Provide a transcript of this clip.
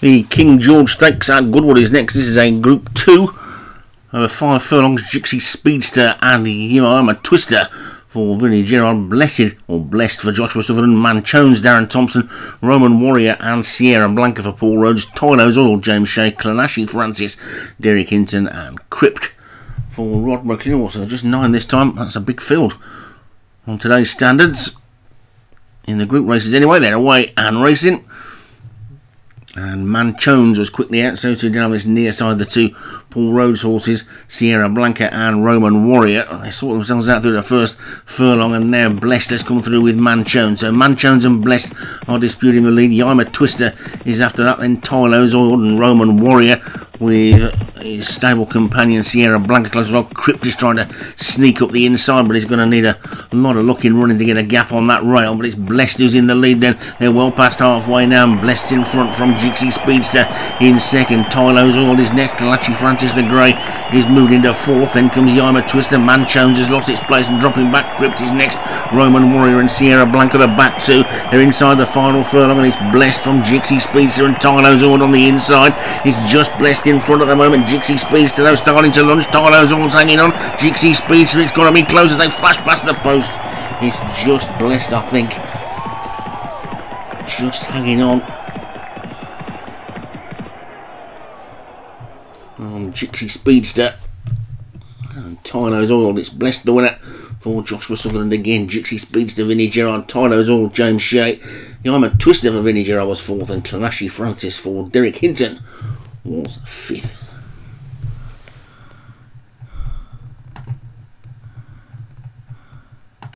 The King George Stakes at Goodwood is next. This is a Group 2. Over five furlongs, Gixie Speedster and the a Twister for Vinnie Gerard, Blessed or Blessed for Joshua Sutherland, Manchones, Darren Thompson, Roman Warrior and Sierra Blanca for Paul Rhodes, Tylo's Oil, James Shea, Clanashi Francis, Derek Hinton and Crypt for Rod McLean. So just nine this time. That's a big field on today's standards. In the group races anyway, they're away and racing. And Manchones was quickly out, so to this near side the two Paul Rhodes horses, Sierra Blanca and Roman Warrior. They sort themselves out through the first furlong, and now Blessed has come through with Manchones. So Manchones and Blessed are disputing the lead. Yima Twister is after that, then Tylo's Oiled and Roman Warrior with his stable companion Sierra Blanca close well. Crypt is trying to sneak up the inside, but he's going to need a lot of luck in running to get a gap on that rail. But it's Blessed who's in the lead then. They're well past halfway now, and Blessed in front from Jixie Speedster in second. Tylo's Oiled is next. Kalachi Francis the Grey is moved into fourth. Then comes Yima Twister. Manchones has lost its place and dropping back. Crypt is next. Roman Warrior and Sierra Blanca the back two. They're inside the final furlong, and it's Blessed from Jixie Speedster and Tylo's all on the inside. It's just Blessed in front at the moment. Jixie speeds to those starting to lunge. Tylo's all hanging on. Jixie Speedster it's going to be close as they flash past the post. It's just blessed, I think. Just hanging on. Um, Jixie Speedster and Tylo's Oil. It's blessed the winner for Joshua Sutherland again. Jixie Speedster, Vinnie Gerard, Tylo's Oil, James Shea. I'm a twister for Vinnie Gerard was fourth, and Clanashi Francis for Derek Hinton was fifth.